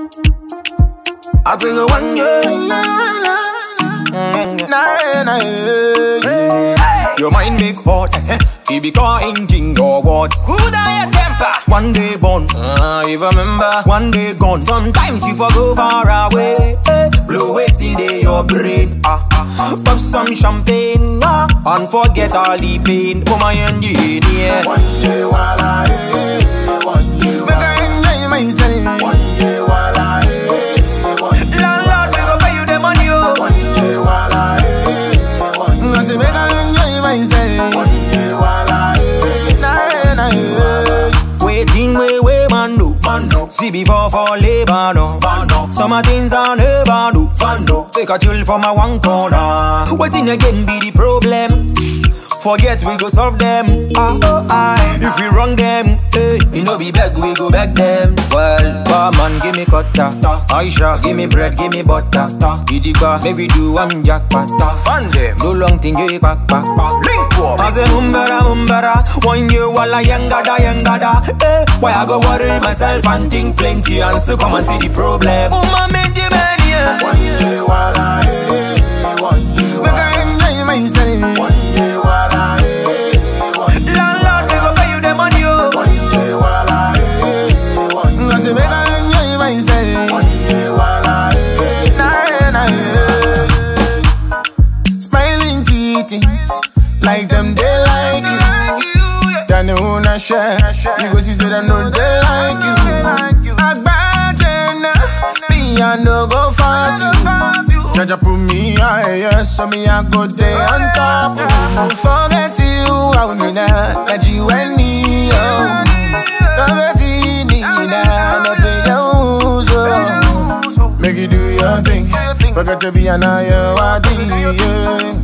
I think I one year. Nah, nah, yeah. Your mind make hot. He be car engine or what? Good on your temper. One day born, uh, if I remember. One day gone. Sometimes you go far away. Eh, blow it in the your brain. Ah, ah. pop some champagne. Ah, and forget all the pain. Oh my engineer. One year while I eh. Waiting, wait, wait, man, do. See before for labor, no. Some things I never do. Take a chill from a one corner. Waiting again be the problem. Forget we go solve them. Ah, oh. If we wrong them, you know be beg, we go back them. Well, bar man, give me cutter. Aisha, give me bread, give me butter. Idiba, maybe do I'm jackpot. Fund them. No long thing, you back, back. Link up. I say mumbara mumbara One year while I yangada yangada Eh, why I go worry myself and think plenty And still come and see the problem Uma mente mania. Smiling Like them they like you Then you wanna share You go see say them know they like you Agbajena Me I no go fast Jaja put me high, yeah, so me I go there on top. Forget you, I will me now, that you and me, oh. Forget you, no pay your so. Make you do your thing. Forget to be an IOID, yeah.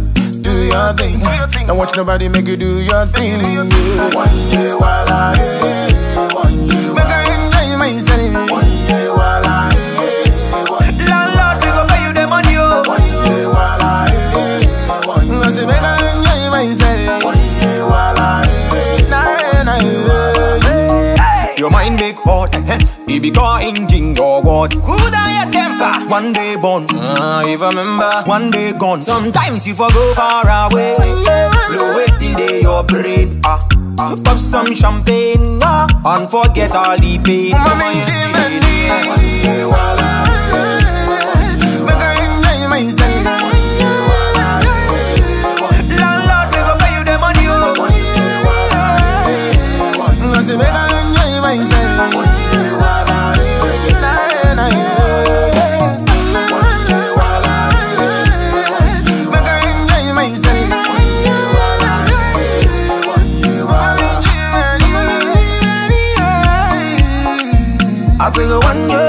Do your thing. Don't watch nobody make you do your thing, yeah. one year while I eh, one year Make I enjoy myself. one year while I one Landlord, we go pay you the money, oh. one year while I eh, one I say make I enjoy myself. one year while I eh, Nah, nah, yeah. Your mind make hot, it be car engine or what? Good on your temper. One day born, uh, if I remember, one day gone. Sometimes you for go far away. Blow it in the your brain. Ah, ah. pop some champagne, ah, and forget all the pain. one year while I I'll take a one girl.